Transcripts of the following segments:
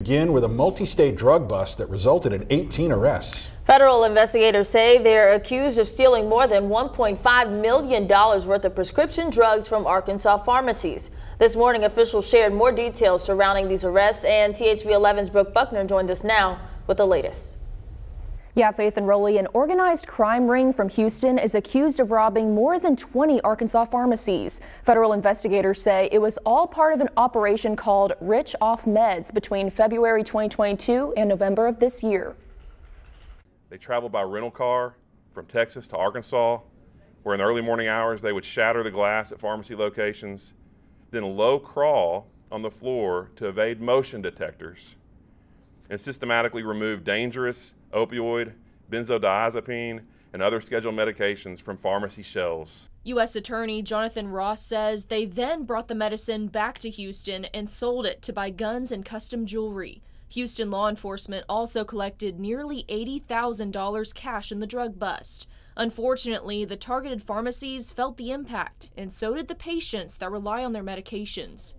Begin with a multi-state drug bust that resulted in 18 arrests. Federal investigators say they're accused of stealing more than $1.5 million worth of prescription drugs from Arkansas pharmacies. This morning, officials shared more details surrounding these arrests, and THV 11's Brooke Buckner joined us now with the latest. Yeah, Faith and Rolly, an organized crime ring from Houston is accused of robbing more than 20 Arkansas pharmacies. Federal investigators say it was all part of an operation called Rich Off Meds between February 2022 and November of this year. They traveled by rental car from Texas to Arkansas, where in the early morning hours they would shatter the glass at pharmacy locations, then low crawl on the floor to evade motion detectors, and systematically remove dangerous opioid, benzodiazepine, and other scheduled medications from pharmacy shelves. U.S. Attorney Jonathan Ross says they then brought the medicine back to Houston and sold it to buy guns and custom jewelry. Houston law enforcement also collected nearly $80,000 cash in the drug bust. Unfortunately, the targeted pharmacies felt the impact, and so did the patients that rely on their medications.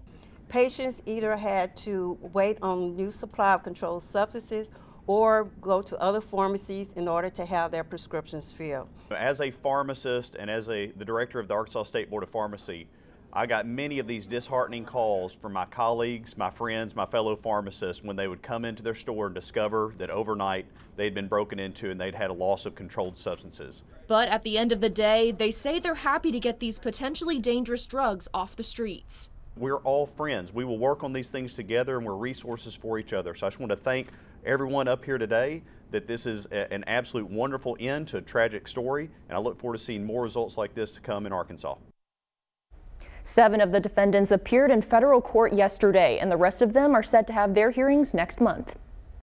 Patients either had to wait on new supply of controlled substances or go to other pharmacies in order to have their prescriptions filled. As a pharmacist and as a, the director of the Arkansas State Board of Pharmacy, I got many of these disheartening calls from my colleagues, my friends, my fellow pharmacists when they would come into their store and discover that overnight they'd been broken into and they'd had a loss of controlled substances. But at the end of the day, they say they're happy to get these potentially dangerous drugs off the streets. We're all friends. We will work on these things together and we're resources for each other. So I just want to thank everyone up here today that this is a, an absolute wonderful end to a tragic story, and I look forward to seeing more results like this to come in Arkansas. Seven of the defendants appeared in federal court yesterday, and the rest of them are set to have their hearings next month.